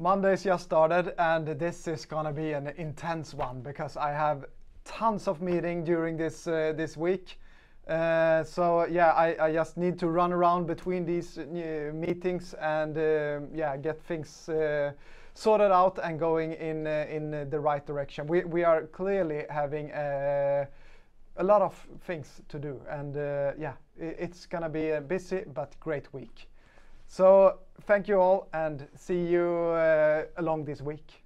Monday's just started, and this is gonna be an intense one because I have tons of meeting during this uh, this week. Uh, so yeah, I, I just need to run around between these uh, meetings and uh, yeah, get things uh, sorted out and going in uh, in the right direction. We we are clearly having a, a lot of things to do, and yeah, it's gonna be a busy but great week. So thank you all and see you uh, along this week.